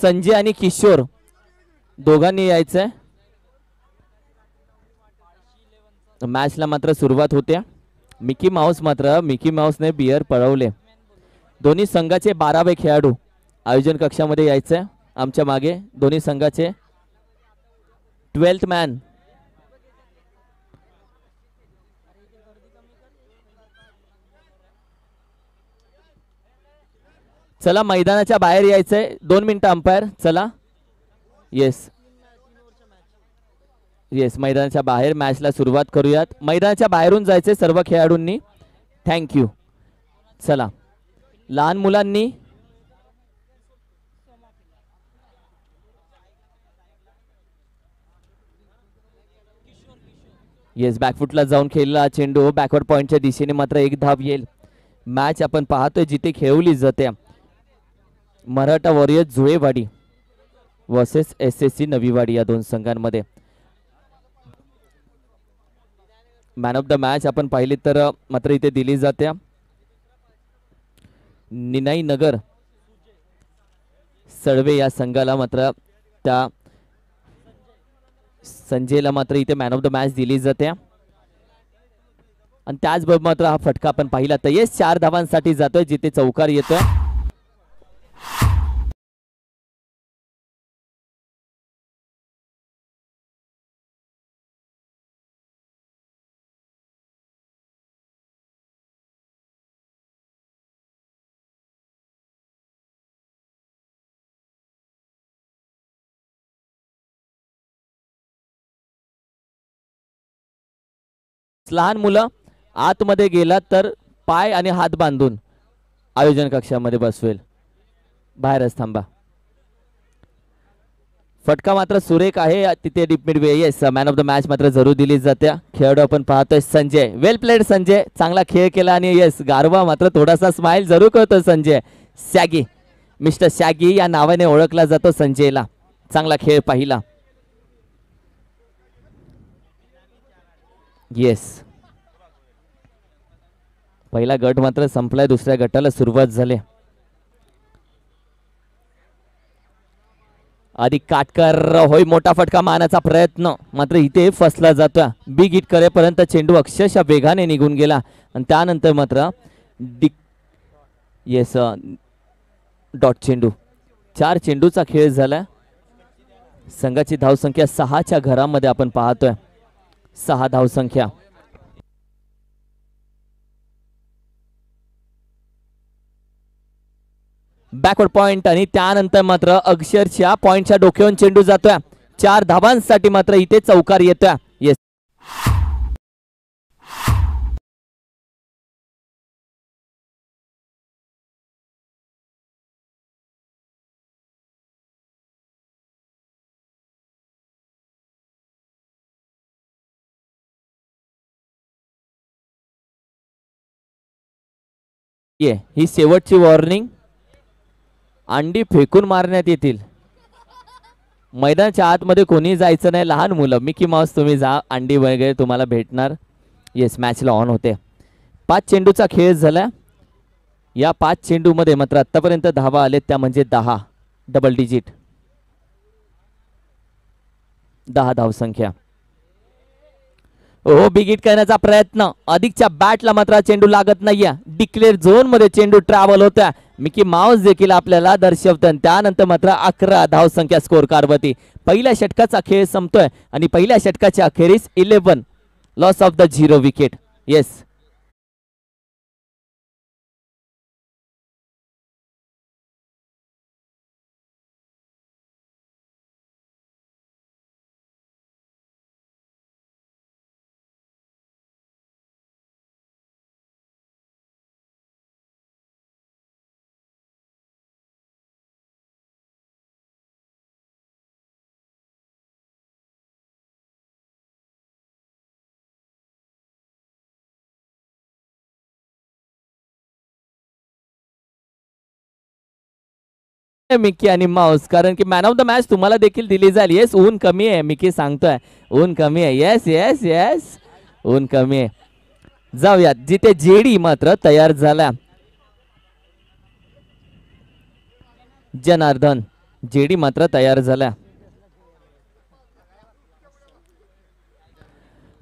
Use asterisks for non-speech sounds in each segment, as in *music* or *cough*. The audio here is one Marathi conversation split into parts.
संजय आणि किशोर दोघांनी यायचंय. मॅचला मात्र सुरुवात होते. मिकी माऊस मात्र मिकी माऊसने बियर पळवले. दोन्ही संघाचे बारावे खेळाडू आयोजन कक्षामध्ये यायचंय. आमच्या मागे दोन्ही संघाचे ट्वेल्थ मॅन चला मैदानाच्या बाहेर यायचंय. दोन मिनिटं अंपायर चला. येस येस मैदानाच्या बाहेर मॅचला सुरुवात करूयात. मैदानाच्या बाहेरून जायचे सर्व खेळाडूंनी. थँक्यू चला. लहान मुलांनी. येस बॅकफुटला जाऊन खेळला चेंडू. बॅकवर्ड पॉईंटच्या दिशेने मात्र एक धाव येईल. मॅच आपण पाहतोय जिथे खेळवली जाते. Maratha warrior Julewadi versus S S C Naviwadi या दोन संघांमध्ये. मॅन ऑफ द मॅच आपण पाहिली तर मात्र इथे दिली जाते. निनाई नगर सळवे या संघाला मात्र त्या संजयला मात्र इथे मॅन ऑफ द मॅच दिली जाते. आणि त्याचबरोबर मात्र हा फटका आपण पाहिला तर येस चार धावांसाठी जातोय जिथे चौकार येतोय. लहान मुलं आतमध्ये गेला तर पाय आणि हात बांधून आयोजन कक्षामध्ये बसवेल. बाहेरच थांबा. फटका मात्र सुरेख आहे. तिथे डिपमिट वे yes man of the match मात्र जरूर दिली जाते. खेळाडू आपण पाहतोय संजय. वेल प्लेड संजय. चांगला खेळ केला आणि येस गारवा मात्र थोडासा स्माइल जरूर करतो संजय. सॅगी मिस्टर सॅगी या नावाने ओळखला जातो संजयला. चांगला खेळ पाहिला. येस पहिला गट मात्र संपलाय दुसऱ्या गटाला सुरुवात झाली. आधी काटकर होय मोठा फटका मारण्याचा प्रयत्न. मात्र इथे फसला जातोय. बिग हिट करेपर्यंत चेंडू अक्षरशः वेगाने निघून गेला. आणि त्यानंतर मात्र डिक येस डॉट चेंडू. चार चेंडूचा खेळ झाला संघाची धावसंख्या सहाच्या घरामध्ये आपण पाहतोय. सहा धावसंख्या. बॅकवर्ड पॉईंट आणि त्यानंतर मात्र अक्षरशः पॉईंटच्या डोक्यावरून चेंडू जातोय. चार धावांसाठी मात्र इथे चौकार येतोय. येस ये ही शेवटची वॉर्निंग अंडी फेकून मारण्यात येतील. मैदानाच्या आतमध्ये कोणी जायचं नाही. लहान मुलं मिकी माऊस तुम्ही जा. अंडी वगैरे तुम्हाला भेटणार. येस मॅचला ऑन होते. पाच चेंडूचा खेळ झाला. या पाच चेंडूमध्ये मात्र आत्तापर्यंत धावा आलेत. त्या म्हणजे दहा. डबल डिजिट दहा धावसंख्या. हो बिगिट करण्याचा प्रयत्न. अधिकच्या बॅटला मात्र चेंडू लागत नाहीये. डिक्लेअर झोनमध्ये चेंडू ट्रॅव्हल होत्या. मिकी माऊस देखील आपल्याला दर्शवतं. आणि त्यानंतर मात्र अकरा धावसंख्या स्कोर कारवती पहिल्या षटकाचा खेळ संपतोय. आणि पहिल्या षटकाच्या अखेरीस eleven loss of the zero wicket yes Mickey आणि माऊस. कारण की मॅन ऑफ द मॅच तुम्हाला देखील दिली जाईल. येस ऊन कमी आहे मिकी सांगतोय. ऊन कमी आहे. येस येस येस ऊन कमी आहे. जाऊयात. जिथे जेडी मात्र तयार झाला जनार्दन जेडी मात्र तयार झाल्या.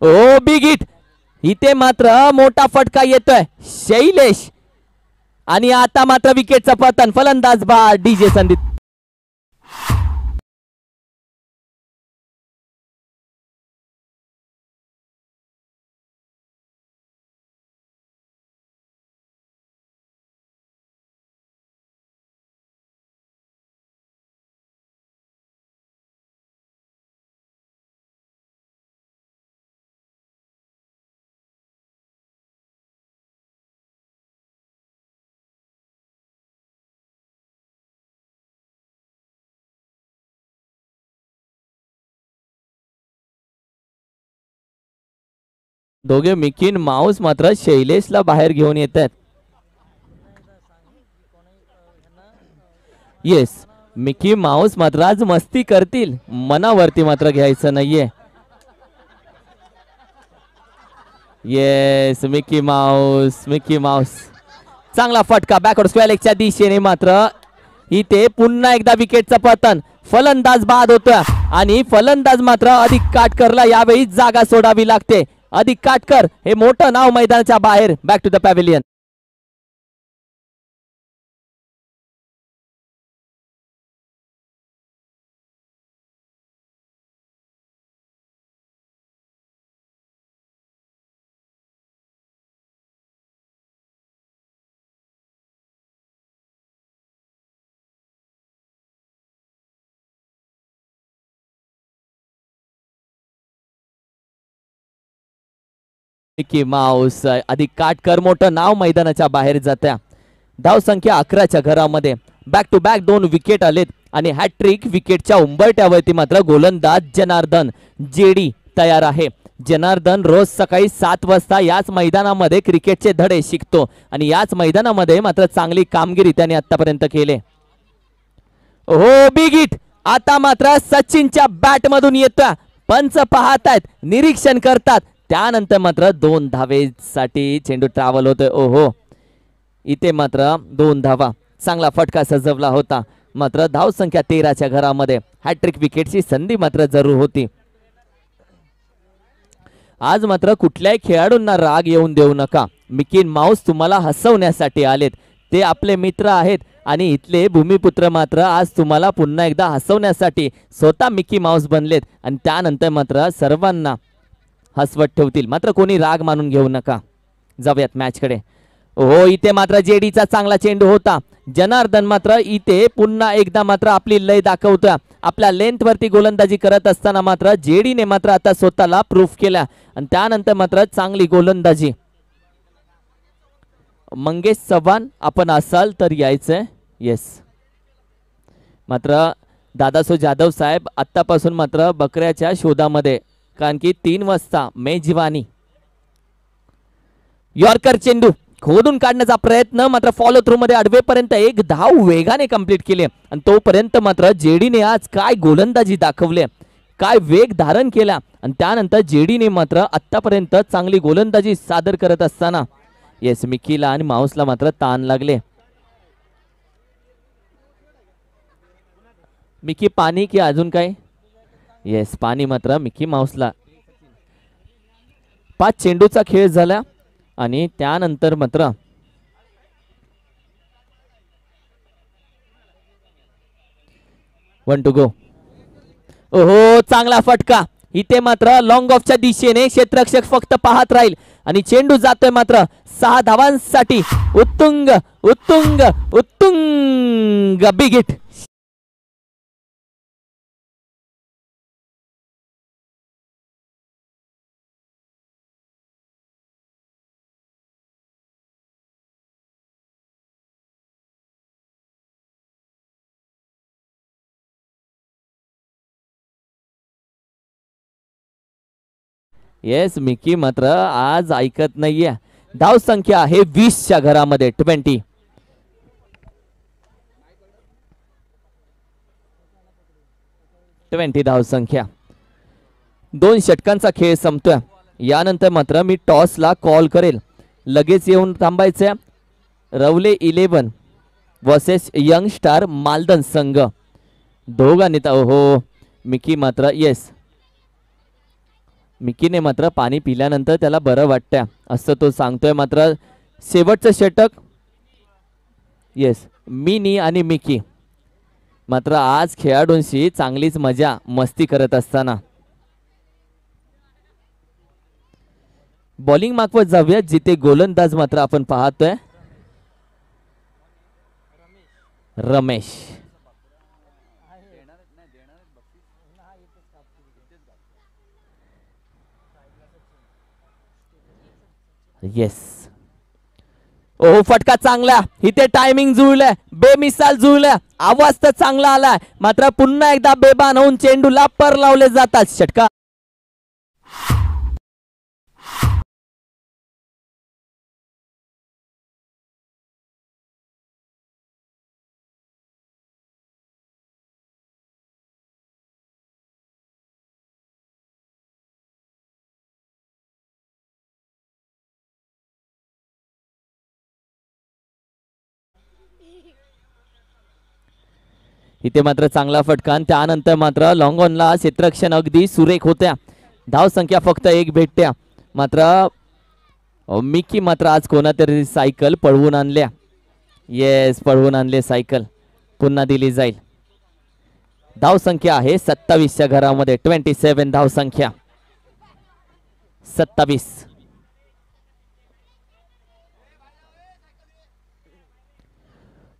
ओ बिगिट इथे मात्र मोठा फटका येतोय. शैलेश. आणि आता मात्र विकेटचं पतन. फलंदाज बा डीजे संदीप. दोघे मिकीन माऊस मात्र शैलेशला बाहेर घेऊन येत आहेत येस मिकी माऊस मात्र आज मस्ती करतील. मनावरती मात्र घ्यायचं नाहीये. Yes Mickey Mouse Mickey Mouse. चांगला फटका बॅकवर्ड स्क्वेअरच्या दिशेने मात्र. इथे पुन्हा एकदा विकेटचं पतन. फलंदाज बाद होतोय. आणि फलंदाज मात्र अधिक काटकरला यावेळी जागा सोडावी लागते. अधिक काटकर हे मोठं नाव मैदानाच्या बाहेर. Back to the pavilion Mickey Mouse अधिक काटकर मोठं नाव मैदानाच्या बाहेर जात्या. धाव संख्या अकराच्या घरामध्ये. बॅक टू बॅक दोन विकेट आलेत आणि हॅट्रिक विकेटच्या उंबरट्यावरती मात्र गोलंदाज जनार्दन जेडी तयार आहे. जनार्दन रोज सकाळी सात वाजता याच मैदानामध्ये क्रिकेटचे धडे शिकतो आणि याच मैदानामध्ये मात्र चांगली कामगिरी त्याने आतापर्यंत केले. हो बिगिट आता मात्र सचिनच्या बॅट मधून येतोय. पंच पाहतायत निरीक्षण करतात. त्यानंतर मात्र दोन धावेसाठी चेंडू ट्रॅव्हल होतोय. ओहो. इथे मात्र दोन धावा. चांगला फटका सजवला होता. मात्र धाव संख्या तेराच्या घरामध्ये. हॅट्रिक विकेटची संधी मात्र जरूर होती. आज मात्र कुठल्याही खेळाडूंना राग येऊन देऊ नका. मिकीन माऊस तुम्हाला हसवण्यासाठी आलेत. ते आपले मित्र आहेत आणि इथले भूमिपुत्र मात्र आज तुम्हाला पुन्हा एकदा हसवण्यासाठी स्वतः मिकी माऊस बनलेत. आणि त्यानंतर मात्र सर्वांना हसवत ठेवतील. मात्र कोणी राग मानून घेऊ नका. जाऊयात मॅचकडे हो इथे मात्र जेडीचा चांगला चेंडू होता. जनार्दन मात्र इथे पुन्हा एकदा मात्र आपली लय दाखवतोय. आपल्या लेंथवरती गोलंदाजी करत असताना मात्र जेडीने मात्र आता स्वतःला प्रूफ केला. आणि त्यानंतर मात्र चांगली गोलंदाजी. मंगेश चव्हाण आपण असाल तर यायचंय. येस मात्र दादासो जाधव साहेब आत्तापासून मात्र बकऱ्याच्या शोधामध्ये. कारण की तीन वाजता मेजवानी यॉर्कर चेंडू खोदून काढण्याचा प्रयत्न मात्र फॉलो थ्रू मध्ये अडवेपर्यंत एक धाव वेगाने कंप्लीट केले आणि तोपर्यंत मात्र जेडीने आज काय गोलंदाजी दाखवले काय वेग धारण केला? आणि त्यानंतर जेडीने मात्र आत्तापर्यंत चांगली गोलंदाजी सादर करत असताना येस मिकीला आणि माऊसला मात्र ताण लागले. मिकी पाणी की अजून काय? येस पाणी मात्र मिकी माऊसला. पाच चेंडूचा खेळ झाला आणि त्यानंतर मात्र वन टू गो ओहो चांगला फटका. इथे मात्र लॉंग ऑफच्या दिशेने क्षेत्रक्षक फक्त पाहत राहील. आणि चेंडू जातोय मात्र सहा धावांसाठी. उत्तुंग उत्तुंग उत्तुंग बिगिट येस मिकी मात्र आज ऐकत नाहीये. धाव संख्या आहे वीसच्या घरामध्ये ट्वेंटी ट्वेंटी धाव संख्या. दोन षटकांचा खेळ संपतोय. यानंतर मात्र मी टॉसला कॉल करेल. लगेच येऊन थांबायचंय. Ravale eleven versus young star Maldan संघ. दोघांनी हो मिकी मात्र येस मिकीने मात्र पाणी पिल्यानंतर त्याला बरं वाटतंय. असं तो सांगतोय मात्र शेवटचं षटक. येस मिनी आणि मिकी. मात्र आज खेळाडूंशी चांगलीच मजा मस्ती करत असताना. बॉलिंग मागवत जाऊया जिथे गोलंदाज मात्र आपण पाहतोय. रमेश. येस ओ फटका चांगला. इथे टायमिंग जुळलाय. बेमिसाल जुळलाय. आवाज तर चांगला आलाय. मात्र पुन्हा एकदा बेबान होऊन चेंडूला पर लावले जातात. षटका इथे मात्र चांगला फटका आणि त्यानंतर मात्र लॉंगॉनला क्षेत्रक्षण क्षेत्ररक्षण अगदी सुरेख होत्या. धाव संख्या फक्त एक भेटत्या. मात्र मिकी मात्र आज कोणातरी सायकल पळवून आणल्या. येस पळवून आणले सायकल. पुन्हा दिली जाईल. धाव संख्या आहे सत्तावीसच्या घरामध्ये. ट्वेंटी सेवन धाव संख्या. सत्तावीस.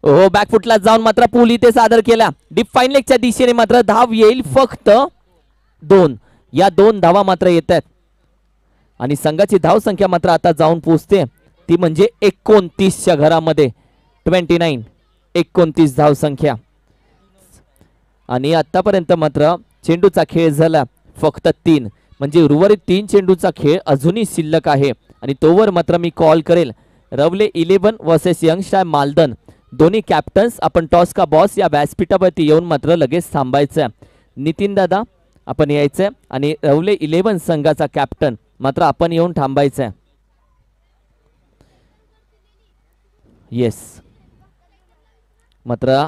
हो बॅकफुटला जाऊन मात्र पूल इथे सादर केला. डीप फाईन लेगच्या दिशेने मात्र धाव येईल फक्त दोन. या दोन धावा मात्र येत आहेत. आणि संघाची धाव संख्या मात्र आता जाऊन पोचते. ती म्हणजे एकोणतीसच्या घरामध्ये. ट्वेंटी नाईन एकोणतीस धाव संख्या. आणि आतापर्यंत मात्र चेंडूचा खेळ झाला. फक्त तीन. म्हणजे उर्वरित तीन चेंडूचा खेळ अजूनही शिल्लक आहे. आणि तोवर मात्र मी कॉल करेल. रवले इलेव्हन वर्सेस यंगशाय मालदन. दोन्ही कॅप्टन्स आपण टॉस का बॉस या व्यासपीठावरती येऊन मात्र लगेच थांबायचं आहे नितीन दादा आपण यायचंय आणि रवले इलेव्हन संघाचा कॅप्टन मात्र आपण येऊन थांबायचं आहे येस मात्र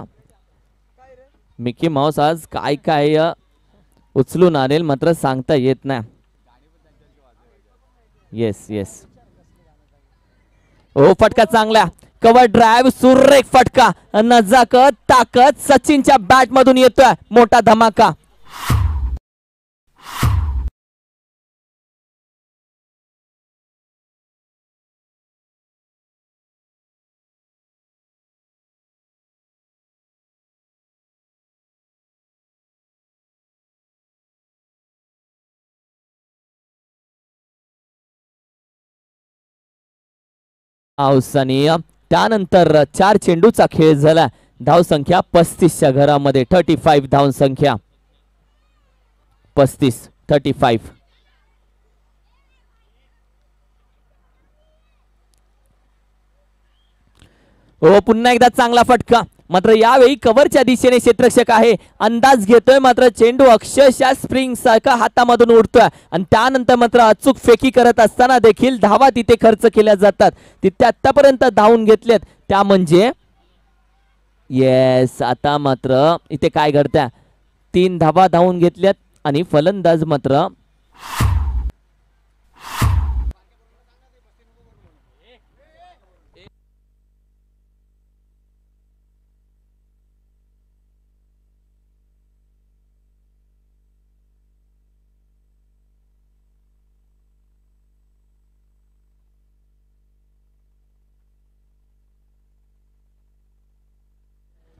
मिकी माऊस आज काय काय उचलून आणेल मात्र सांगता येत नाही. येस येस हो फटका चांगला. कवर ड्राईव्ह सुरेख फटका. नजाकत ताकद सचिनच्या बॅट मधून येतोय. मोठा धमाका. हाऊस त्यानंतर चार चेंडूचा खेळ झाला. धावसंख्या पस्तीसच्या घरामध्ये. थर्टी फाईव्ह धावसंख्या. पस्तीस थर्टी फाईव्ह हो पुन्हा एकदा चांगला फटका. मात्र यावेळी कव्हरच्या दिशेने क्षेत्रक्षक आहे. अंदाज घेतोय मात्र चेंडू अक्षरशः स्प्रिंग सारखा हातामधून उडतोय. आणि त्यानंतर मात्र अचूक फेकी करत असताना देखील धावा तिथे खर्च केल्या जातात. तिथे आतापर्यंत धावून घेतलेत. त्या म्हणजे येस आता मात्र इथे काय घडत्या? तीन धावा धावून घेतल्यात आणि फलंदाज मात्र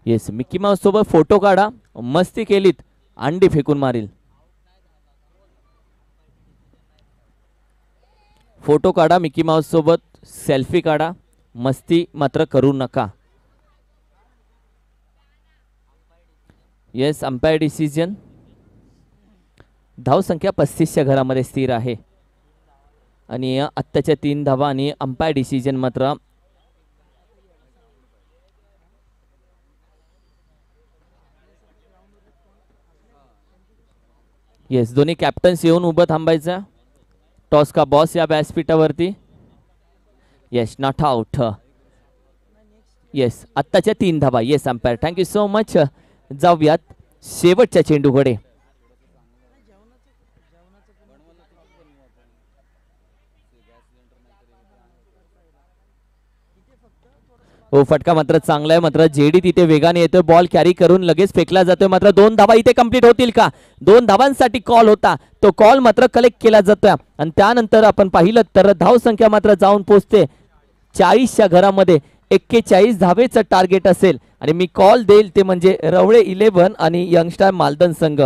येस मिक्की माऊस सोबत फोटो काढा. मस्ती केलीत. अंडी फेकून मारील. फोटो काढा मिकी माऊस सोबत. सेल्फी काढा. मस्ती मात्र करू नका. येस अंपायर डिसिजन धाव संख्या पस्तीसच्या घरामध्ये स्थिर आहे. आणि आत्ताच्या तीन धावा आणि अंपायर डिसिजन मात्र येस दोन्ही कॅप्टन्स येऊन उभं थांबायचं. टॉस का बॉस या व्यासपीठावरती येस नॉट आउट येस आत्ताच्या तीन धाबा yes umpire thank you so much जाऊयात. शेवटच्या चेंडूकडे. हो फटका मात्र चांगला आहे. मात्र जेडी तिथे वेगाने येतोय. बॉल कॅरी करून लगेच फेकला जातोय. मात्र दोन धावा इथे कंप्लीट होतील का? दोन धावांसाठी कॉल होता. तो कॉल मात्र कलेक्ट केला जातोय. आणि त्यानंतर आपण पाहिलं तर धाव संख्या मात्र जाऊन पोहोचते चाळीसच्या घरामध्ये एक्केचाळीस धावेचं टार्गेट असेल. आणि मी कॉल देईल ते म्हणजे रवळे इलेव्हन आणि यंगस्टार मालदन संघ.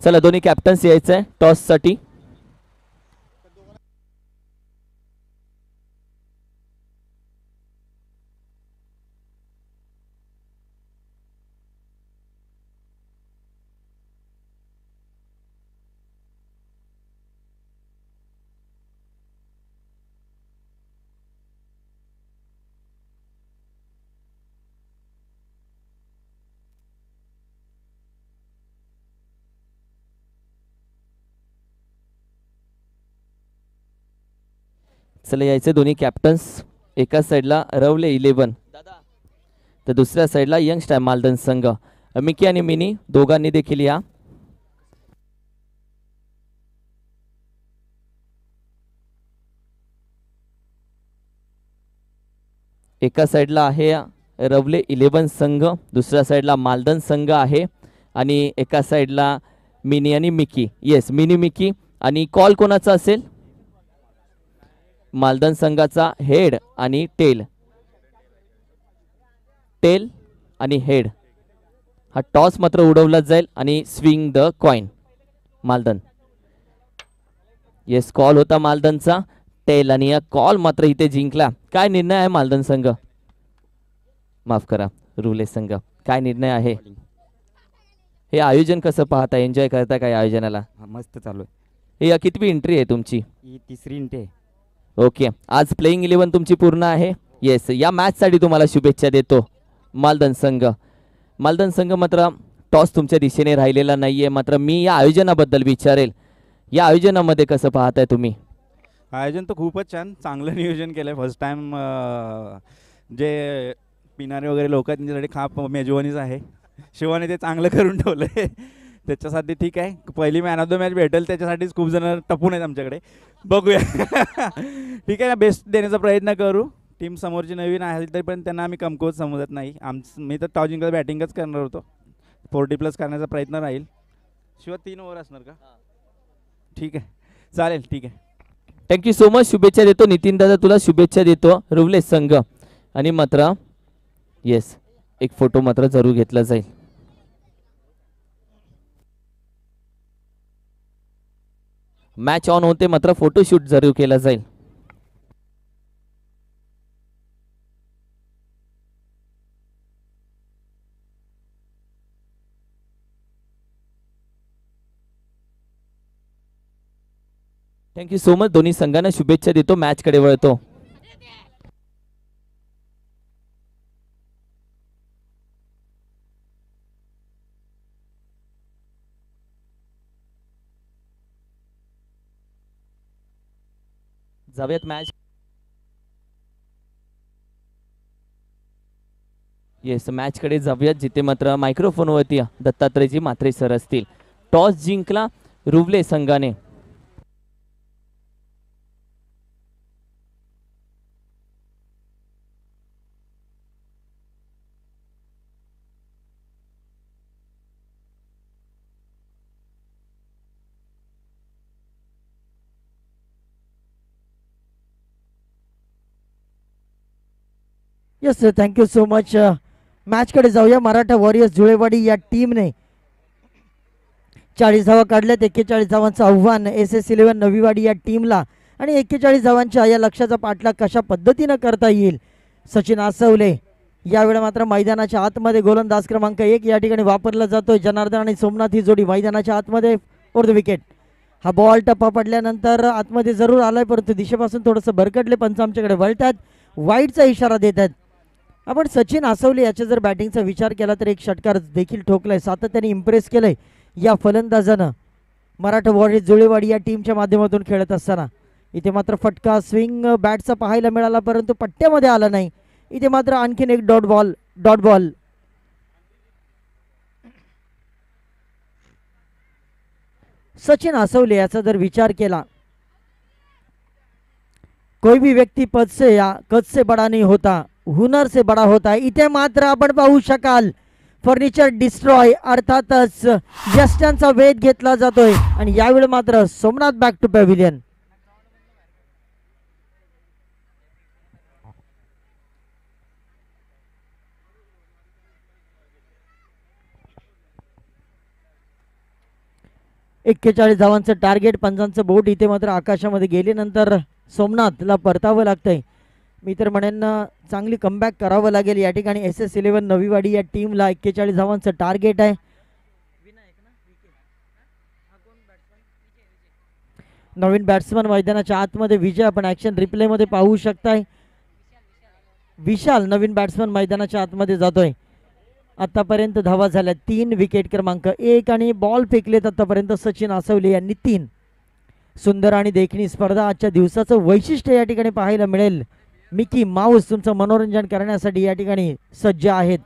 चला दोन्ही कॅप्टन्स यायचंय. टॉस चला यायचे दोन्ही कॅप्टन्स एका साईडला रवले इलेवन तर दुसऱ्या साईडला यंगस्टार मालदन संघ. मिकी आणि मिनी दोघांनी देखील या. एका साईडला आहे रवले इलेवन संघ. दुसऱ्या साईडला मालदन संघ आहे. आणि एका साईडला मिनी आणि मिकी. Yes Minnie Mickey. आणि कॉल कोणाचा असेल? मालदन संघाचा हेड आणि टेल. टेल आणि हेड. हा टॉस मात्र उडवला जाईल आणि swing the coin Maldan. Yes call होता मालदनचा. टेल आणि या कॉल मात्र इथे जिंकला. काय निर्णय आहे मालदन संघ? माफ करा रुले संघ. काय निर्णय आहे? हे आयोजन कसं पाहता? एन्जॉय करता काय आयोजनाला? मस्त चालू आहे. हे कितवी एंट्री आहे तुमची? ही तिसरी इंटे आहे. ओके. आज प्लेइंग इलेव्हन तुमची पूर्ण आहे. येस या मॅचसाठी तुम्हाला शुभेच्छा देतो. मालदन संघ. मालदन संघ मात्र टॉस तुमच्या दिशेने राहिलेला नाही आहे मात्र मी या आयोजनाबद्दल विचारेल. या आयोजनामध्ये कसं पाहताय तुम्ही? आयोजन तर खूपच छान. चांगलं नियोजन केलं आहे फर्स्ट टाईम जे पिणारे वगैरे लोक आहेत त्यांच्यासाठी खाप मेजवानीच आहे. शिवाने ते चांगलं करून ठेवलं आहे त्याच्यासाठी ठीक आहे. पहिली मॅन ऑफ द मॅच भेटेल. त्याच्यासाठीच खूप जण टपून आहेत आमच्याकडे. बघूया. ठीक आहे ना बेस्ट देण्याचा प्रयत्न करू. टीम समोरची नवीन आहे तरी पण त्यांना आम्ही कमकुवत समजत नाही. आम मी तर टॉस जिंकत बॅटिंगच करणार होतो. फोर्टी प्लस करण्याचा प्रयत्न राहील. शिवाय तीन ओव्हर असणार का? ठीक आहे. चालेल ठीक आहे. थँक्यू सो मच शुभेच्छा देतो. नितीन दादा तुला शुभेच्छा देतो. रुवले संघ. आणि मात्र येस एक फोटो मात्र जरूर घेतला जाईल. मॅच ऑन होते मात्र फोटोशूट जरूर केला जाईल. थँक्यू सो मच दोन्ही संघांना शुभेच्छा देतो. मॅचकडे वळतो. जाऊयात मॅच येस मॅचकडे जाऊयात जिथे मात्र मायक्रोफोनवरती दत्तात्रयजी मात्रे सर असतील. टॉस जिंकला रुवले संघाने. Yes thank you so much मॅचकडे जाऊया. मराठा वॉरियर्स जुळेवाडी या टीमने चाळीस धावा काढल्यात. एक्केचाळीस धावांचं आव्हान एस एस इलेव्हन नवीवाडी या टीमला आणि एक्केचाळीस धावांच्या या लक्ष्याचा पाठलाग कशा पद्धतीनं करता येईल? सचिन आसवले यावेळी मात्र मैदानाच्या आतमध्ये गोलंदाज क्रमांक एक या ठिकाणी वापरला जातोय. जनार्दन आणि सोमनाथ ही जोडी मैदानाच्या आतमध्ये फोर्थ द विकेट हा बॉल टप्पा पडल्यानंतर आतमध्ये जरूर आलाय परंतु दिशेपासून थोडंसं भरकटले पंच आमच्याकडे वळतात. वाईटचा इशारा देत आहेत आपण सचिन आसवले याच्या जर बॅटिंगचा विचार केला तर एक षटकार देखील ठोकलाय सातत्याने इम्प्रेस केलंय या फलंदाजानं. मराठा वॉरियर्स जुळेवाडी या टीमच्या माध्यमातून खेळत असताना. इथे मात्र फटका स्विंग बॅटचा पाहायला मिळाला परंतु पट्ट्यामध्ये आला नाही. इथे मात्र आणखीन एक dot ball dot ball Sachin Asavale याचा जर विचार केला कोई भी व्यक्ती पद से या कद से बडा नाही होता. हुनर से बडा होता है। इथे मात्र आपण पाहू शकाल। फर्निचर डिस्ट्रॉय अर्थातच जस्टांचा वेध घेतला जातोय. आणि यावेळी मात्र सोमनाथ बॅक टू पॅव्हिलियन एक्केचाळीस धावांचं टार्गेट पंचांचं बोट इथे मात्र आकाशामध्ये गेल्यानंतर सोमनाथला परतावं लागतंय. मी तर म्हणेन चांगली कमबॅक करावं लागेल. या ठिकाणी एस एस इलेव्हन नवीवाडी या टीमला एक्केचाळीस धावांचं टार्गेट आहे. नवीन बॅट्समन मैदानाच्या आतमध्ये विजय आपण ॲक्शन रिप्लेमध्ये पाहू शकताय. विशाल नवीन बॅट्समन मैदानाच्या आतमध्ये जातोय. आतापर्यंत धावा झाल्या तीन विकेट क्रमांक एक आणि बॉल फेकलेत आतापर्यंत सचिन आसवले यांनी तीन. सुंदर आणि देखणी स्पर्धा आजच्या दिवसाचं वैशिष्ट्य या ठिकाणी पाहायला मिळेल. मिकी माऊस तुमचं मनोरंजन करण्यासाठी या ठिकाणी सज्ज आहेत.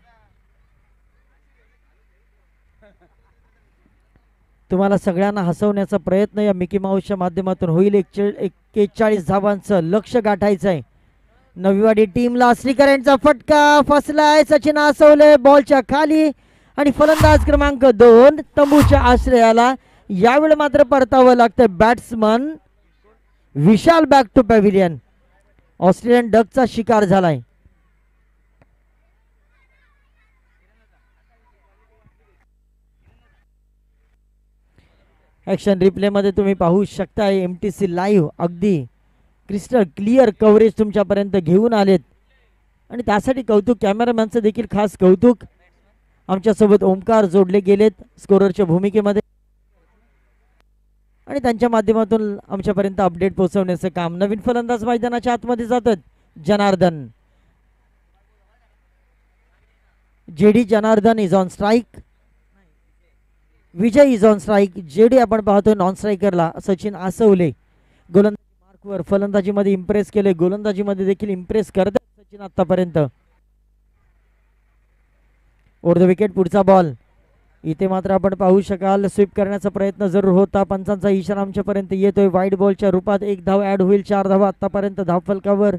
तुम्हाला सगळ्यांना हसवण्याचा प्रयत्न या मिकी माऊसच्या माध्यमातून होईल. एक एक्केचाळीस धावांचं लक्ष गाठायचं आहे नवीवाडी टीमला श्रीकरांचा फटका फसलाय. सचिन आसवले बॉलच्या खाली आणि फलंदाज क्रमांक दोन तंबूच्या आश्रयाला. यावेळी मात्र परतावं लागतं batsman Vishal back to pavilion Australian डकचा शिकार झालाय. ॲक्शन रिप्लेमध्ये तुम्ही पाहू शकताय एम टी सी लाईव्ह अगदी क्रिस्टल क्लिअर कव्हरेज तुमच्यापर्यंत घेऊन आलेत. आणि त्यासाठी कौतुक कॅमेरामॅनचं देखील खास कौतुक. आमच्यासोबत ओमकार जोडले गेलेत स्कोररच्या भूमिकेमध्ये. आणि त्यांच्या माध्यमातून आमच्यापर्यंत अपडेट पोहोचवण्याचं काम नवीन फलंदाज मैदानाच्या आतमध्ये जातात. Janardan. J D Janardan is on strike Vijay is on strike JD आपण पाहतोय नॉन स्ट्राईकरला सचिन आसवले. गोलंदाजी मार्कवर फलंदाजीमध्ये इम्प्रेस केले. गोलंदाजीमध्ये देखील इम्प्रेस करतात सचिन आतापर्यंत ओर द विकेट पुढचा बॉल इथे मात्र आपण पाहू शकाल स्वीप करण्याचा प्रयत्न जरूर होता. पंचांचा इशारा आमच्यापर्यंत येतोय. वाईट बॉलच्या रूपात एक धाव ऍड होईल. चार धावा आतापर्यंत धाव फलकावर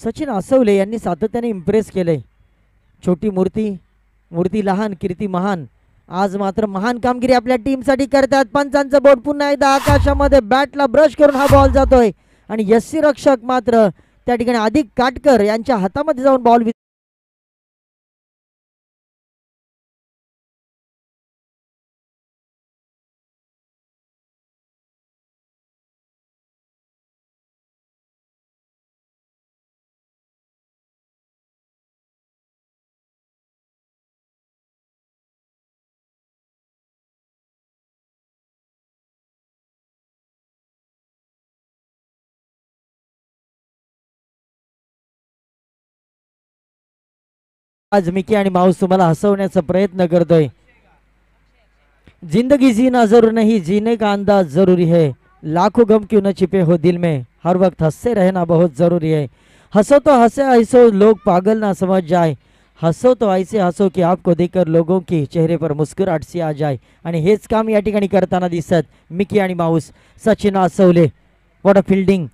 सचिन आसवले यांनी सातत्याने इम्प्रेस केलंय छोटी मूर्ती मूर्ती लहान कीर्ती महान. आज मात्र महान कामगिरी आपल्या टीमसाठी करतात. पंचांचं बोट पुन्हा एकदा आकाशामध्ये बॅटला ब्रश करून हा बॉल जातोय. आणि यस्सी रक्षक मात्र त्या ठिकाणी अधिक काटकर यांच्या हातामध्ये जाऊन बॉल आज मिकी आणि माऊस तुम्हाला हसवण्याचा प्रयत्न करतोय. जिंदगी जीना जरूर नहीं जीने का अंदाज जरूरी है. लाखों गम क्यों न छिपे हो दिल में. हर वक्त हंसते रहना बहुत जरूरी है. हंसो तो हंसे ऐसो लोग पागल ना समझ जाए. हंसो तो ऐसे हंसो की आपको देखकर लोगों की चेहरे पर मुस्कुराट सी आ जाए. आणि हेच काम या ठिकाणी करताना दिसत मिकी आणि Mouse. Sachin Asavale. What a fielding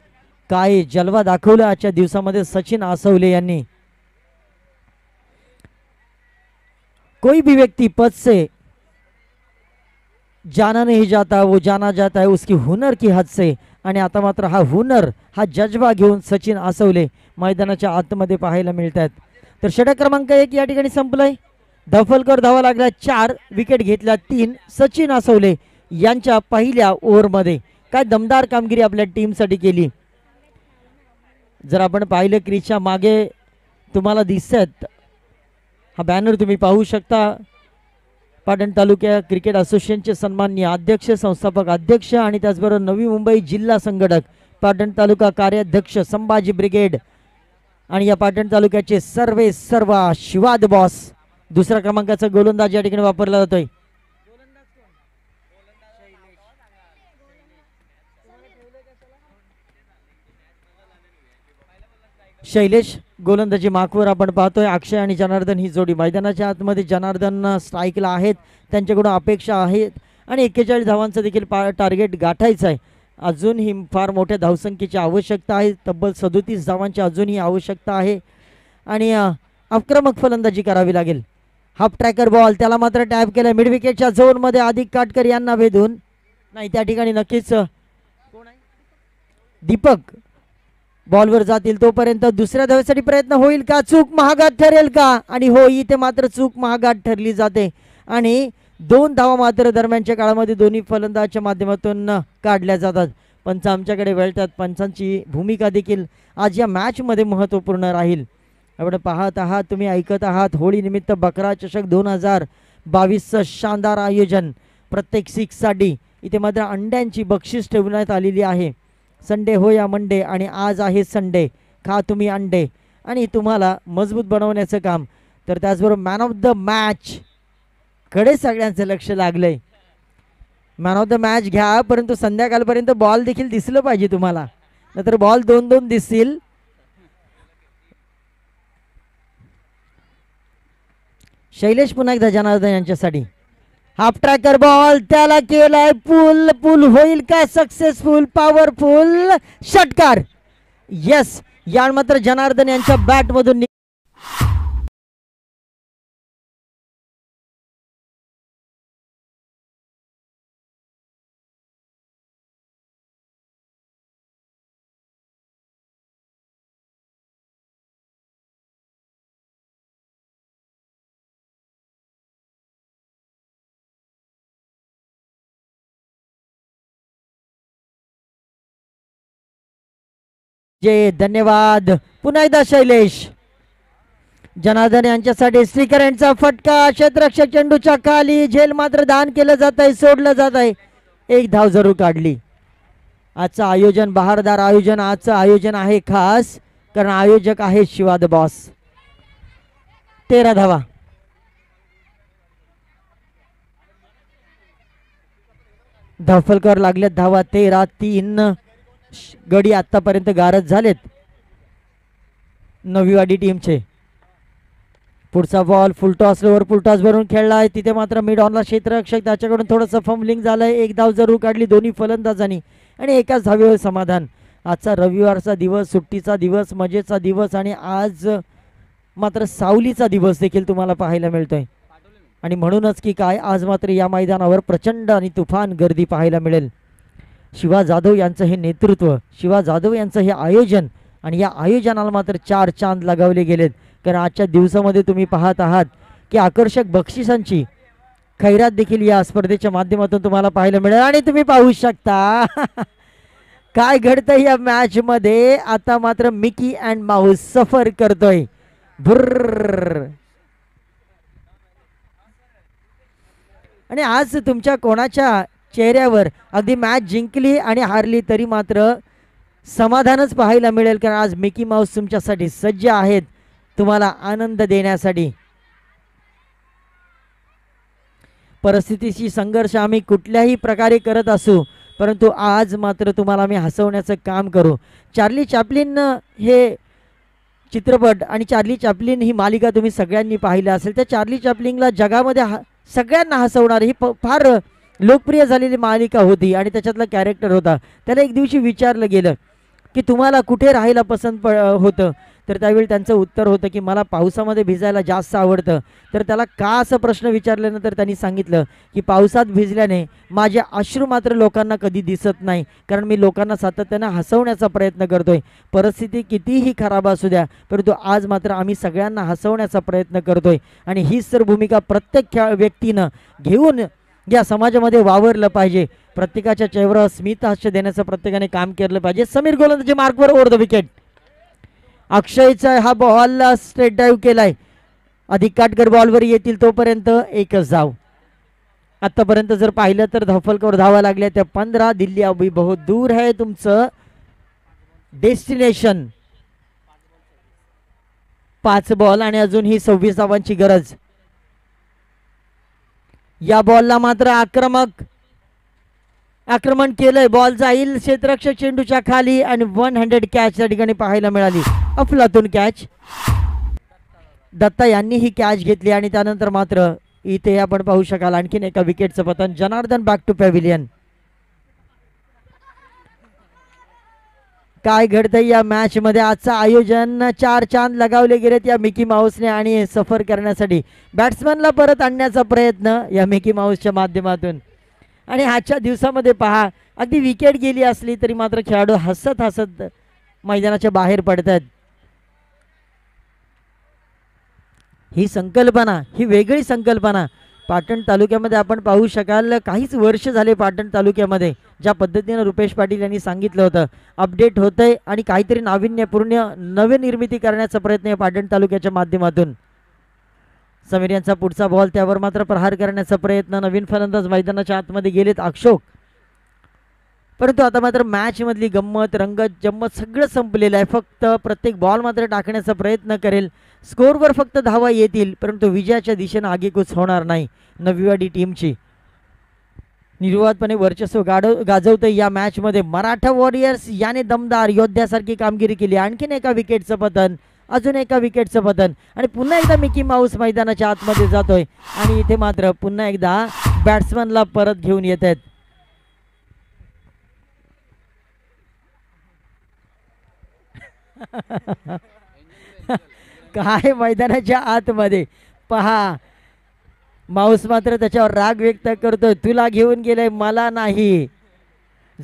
काय जलवा दाखवला आजच्या दिवसामध्ये सचिन आसवले यांनी. कोई भी व्यक्ति पद से जाना नहीं जाता वो जाना जाता है उसकी हुनर की हद से। आणि आता मात्र हा हुनर हा जज्बा घेऊन सचिन आसवले मैदानाच्या आतमध्ये पाहायला मिळत आहेत तर षटक क्रमांक एक या ठिकाणी संपलाय. धफलकर धावा लागल्या चार विकेट घेतल्या तीन सचिन आसवले यांच्या पहिल्या ओव्हरमध्ये. काय दमदार कामगिरी आपल्या टीमसाठी केली. जर आपण पाहिलं क्रिजच्या मागे तुम्हाला दिसत हा बॅनर तुम्ही पाहू शकता. पाटण तालुक्या क्रिकेट असोसिएशनचे सन्माननीय अध्यक्ष संस्थापक अध्यक्ष आणि त्याचबरोबर नवी मुंबई जिल्हा संघटक पाटण तालुका कार्याध्यक्ष संभाजी ब्रिगेड आणि या पाटण तालुक्याचे सर्वे सर्व शिवाद बॉस दुसऱ्या क्रमांकाचा गोलंदाज या ठिकाणी वापरला जातोय. शैलेश गोलंदाजी माकवर आपण पाहतोय. अक्षय आणि जनार्दन ही जोडी मैदानाच्या आतमध्ये जनार्दन स्ट्राईकला आहेत. त्यांच्याकडून अपेक्षा आहेत आणि एक्केचाळीस धावांचं देखील पा टार्गेट गाठायचं आहे. अजूनही फार मोठ्या धावसंख्येची आवश्यकता आहे. तब्बल सदोतीस धावांची अजूनही आवश्यकता आहे. आणि आक्रमक फलंदाजी करावी लागेल. हाफ ट्रॅकर बॉल त्याला मात्र टॅप केलं मिडविकेटच्या झोनमध्ये अधिक काटकर यांना भेदून नाही त्या ठिकाणी नक्कीच दीपक बॉलवर जातील तोपर्यंत दुसऱ्या धावेसाठी प्रयत्न होईल का? चूक महागात ठरेल का? आणि हो इथे मात्र चूक महागात ठरली जाते. आणि दोन धावा मात्र दरम्यानच्या काळामध्ये दोन्ही फलंदाजच्या माध्यमातून काढल्या जातात. पंच आमच्याकडे वळतात. पंचांची भूमिका देखील आज या मॅचमध्ये महत्त्वपूर्ण राहील. आपण पाहत आहात तुम्ही ऐकत आहात होळीनिमित्त बकरा चषक दोन हजार बावीसचं शानदार आयोजन. प्रत्येक सिक्ससाठी इथे मात्र अंड्यांची बक्षीस ठेवण्यात आलेली आहे. संडे हो या मंडे आणि आज आहे संडे. खा तुम्ही अंडे. आणि तुम्हाला मजबूत बनवण्याचं काम. तर त्याचबरोबर मॅन ऑफ द मॅच कडे सगळ्यांचं लक्ष लागलंय. मॅन ऑफ द मॅच घ्या परंतु संध्याकाळपर्यंत बॉल देखील दिसलं पाहिजे तुम्हाला. नंतर बॉल दोन दोन दिसतील. शैलेश पुन्हा एकदा जनार्दन यांच्यासाठी. हाफ ट्रॅकर बॉल त्याला केलाय पुल पुल होईल का सक्सेसफुल पॉवरफुल षटकार येस यान मात्र जनार्दन यांच्या बॅटमधून जे धन्यवाद. पुन्हा एकदा शैलेश. जनार्दन यांच्यासाठी श्रीकरणचा फटका क्षेत्रक्षक चेंडूच्या खाली झेल मात्र दान केलं जात आहे सोडलं जात आहे एक धाव जरूर काढली. आजचं आयोजन बहारदार आयोजन आजचं आयोजन आहे खास कारण आयोजक आहे शिवाद बॉस. तेरा धावा. धावफलकर लागल्यात धावा तेरा तीन. गडी आतापर्यंत गारद झालेत. नवीवाडी टीमचे. पुढचा बॉल फुलटॉस लोवर फुलटॉस भरून खेळला आहे. तिथे मात्र मिड ऑनला क्षेत्ररक्षक त्याच्याकडून थोडंसं फंबलिंग झालंय. एक धाव जरूर काढली दोन्ही फलंदाजांनी. आणि एकाच धावेवर समाधान. आजचा रविवारचा दिवस सुट्टीचा दिवस मजेचा दिवस आणि आज मात्र सावलीचा दिवस देखील तुम्हाला पाहायला मिळतोय. आणि म्हणूनच की काय आज मात्र या मैदानावर प्रचंड आणि तुफान गर्दी पाहायला मिळेल. शिवा जाधव यांचं हे नेतृत्व शिवा जाधव यांचं हे आयोजन आणि या आयोजनाला मात्र चार चांद लगावले गेलेत. कारण आजच्या दिवसामध्ये तुम्ही पाहत आहात की आकर्षक बक्षिसांची खैरात देखील या स्पर्धेच्या माध्यमातून तुम्हाला पाहायला मिळेल आणि तुम्ही पाहू शकता. *laughs* काय घडतं या मॅचमध्ये? आता मात्र मिकी अँड माऊस सफर करतोय. भुर्र. आणि आज तुमच्या कोणाच्या चेहऱ्यावर. अगदी मॅच जिंकली आणि हारली तरी मात्र समाधानच पाहायला मिळेल कारण आज मिकी माऊस तुमच्यासाठी सज्ज आहेत. तुम्हाला आनंद देण्यासाठी. परिस्थितीशी संघर्ष आम्ही कुठल्याही प्रकारे करत असू परंतु आज मात्र तुम्हाला आम्ही हसवण्याचं काम करू. चार्ली चॅपलिन हे चित्रपट आणि चार्ली चॅपलिन ही मालिका तुम्ही सगळ्यांनी पाहिलं असेल त्या चार्ली चॅपलिनला जगामध्ये हा सगळ्यांना हसवणारी ही प- फार लोकप्रिय झालेली मालिका होती आणि त्याच्यातला कॅरेक्टर होता. त्याला एक दिवशी विचारलं गेलं की तुम्हाला कुठे राहायला पसंत प होतं? तर त्यावेळी त्यांचं उत्तर होतं की मला पावसामध्ये भिजायला जास्त आवडतं. तर त्याला का असं प्रश्न विचारल्यानंतर त्यांनी सांगितलं की पावसात भिजल्याने माझे अश्रू मात्र लोकांना कधी दिसत नाही. कारण मी लोकांना सातत्यानं हसवण्याचा प्रयत्न करतोय. परिस्थिती कितीही खराब असू द्या परंतु आज मात्र आम्ही सगळ्यांना हसवण्याचा प्रयत्न करतोय. आणि हीच तर भूमिका प्रत्येक खेळ व्यक्तीनं घेऊन या समाजामध्ये वावरलं पाहिजे. प्रत्येकाच्या चेहऱ्यावर स्मित हास्य देण्याचं प्रत्येकाने काम केलं पाहिजे. समीर गोलंदाजी मार्कवर ओवर द विकेट. अक्षयचा हा बॉल स्ट्रेट ड्राईव्ह केलाय. अधिक काटकर बॉलवर येतील तोपर्यंत एकच धाव आतापर्यंत जर पाहिलं तर धफलकर धावा लागल्या त्या पंधरा. दिल्ली अभी बहुत दूर आहे तुमचं डेस्टिनेशन पाच बॉल आणि अजून ही सव्वीस धावांची गरज. या बॉलला मात्र आक्रमक आक्रमण केलंय. बॉल जाईल क्षेत्ररक्षक चेंडूच्या खाली आणि वन हंड्रेड कॅच त्या ठिकाणी पाहायला मिळाली. अफलातून कॅच दत्ता यांनी ही कॅच घेतली आणि त्यानंतर मात्र इथे आपण पाहू शकाल आणखीन एका विकेटचं पतन. जनार्दन बॅक टू पॅव्हिलियन काय घडतंय या मॅच मध्ये आजचं आयोजन चार चांद लगावले गेलेत या मिकी माऊसने आणि सफर करण्यासाठी. बॅट्समॅनला परत आणण्याचा प्रयत्न या मिकी माऊसच्या माध्यमातून. आणि आजच्या दिवसामध्ये पहा अगदी विकेट गेली असली तरी मात्र खेळाडू हसत हसत मैदानाच्या बाहेर पडतात. ही संकल्पना ही वेगळी संकल्पना पाटण तालुक्यामध्ये आपण पाहू शकाल काहीच वर्ष झाले पाटण तालुक्यामध्ये ज्या पद्धतीनं रुपेश पाटील यांनी सांगितलं होतं. अपडेट होतंय आणि काहीतरी नाविन्यपूर्ण नवनिर्मिती करण्याचा प्रयत्न आहे पाटण तालुक्याच्या माध्यमातून. समीर यांचा पुढचा बॉल त्यावर मात्र प्रहार करण्याचा प्रयत्न. नवीन फलंदाज मैदानाच्या आतमध्ये गेलेत अक्षोक परंतु आता मात्र मॅचमधली गंमत रंगत जम्मत सगळं संपलेलं आहे. फक्त प्रत्येक बॉल मात्र टाकण्याचा प्रयत्न करेल. स्कोरवर फक्त धावा येतील परंतु विजयाच्या दिशेनं आगेकूच होणार नाही नवीवाडी टीमची. निर्वाधपणे वर्चस्व गाडव गाजवतं या मॅचमध्ये मराठा वॉरियर्स याने दमदार योद्ध्यासारखी कामगिरी केली. आणखीन एका विकेटचं पतन अजून एका विकेटचं पतन. आणि पुन्हा एकदा मिकी माऊस मैदानाच्या आतमध्ये जातोय. आणि इथे मात्र पुन्हा एकदा बॅट्समनला परत घेऊन येत आहेत. *laughs* काय मैदानाच्या आतमध्ये? पहा. माऊस मात्र त्याच्यावर राग व्यक्त करतोय. तुला घेऊन गेलंय मला नाही.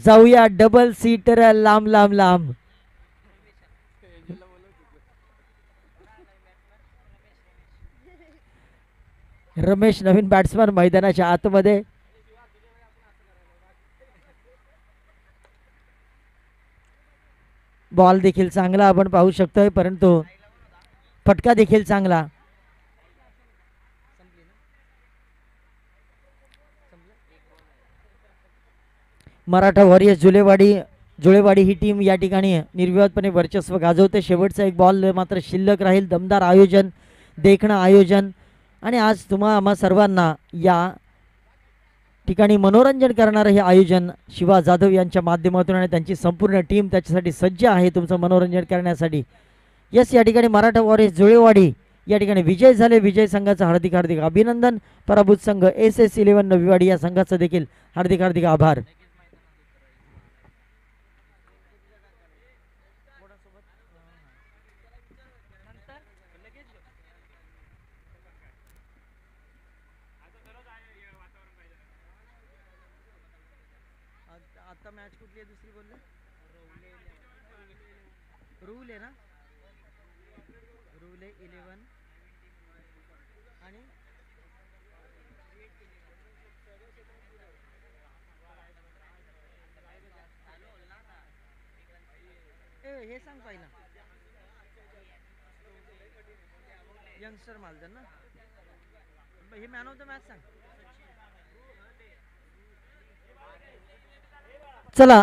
जाऊया डबल सीटर लांब लांब लांब. रमेश नवीन बॅट्समन मैदानाच्या आतमध्ये. बॉल देखील चांगला आपण पाहू शकतोय परंतु फटका देखील चांगला. मराठा वॉरियर्स जुलेवाडी जुळेवाडी ही टीम या ठिकाणी निर्विवादपणे वर्चस्व गाजवते. शेवटचा एक बॉल मात्र शिल्लक राहील. दमदार आयोजन देखणं आयोजन. आणि आज तुम्हा आम्हा सर्वांना या ठिकाणी मनोरंजन करणारं हे आयोजन शिवा जाधव यांच्या माध्यमातून आणि त्यांची संपूर्ण टीम त्याच्यासाठी सज्ज आहे तुमचं मनोरंजन करण्यासाठी. यस या ठिकाणी मराठा वॉरियर्स जुळेवाडी या ठिकाणी विजय झाले. विजय संघाचं हार्दिक हार्दिक अभिनंदन. पराभूत संघ एस एस इलेव्हन नवीवाडी या संघाचं देखील हार्दिक हार्दिक आभार आता मॅच कुठली आहे दुसरी बोलले रूल आहे ना रूल आहे इलेवन आणि ए हे सांग पहिला यंगस्टर मालजन ना? हे मॅन ऑफ द मॅच सांग. चला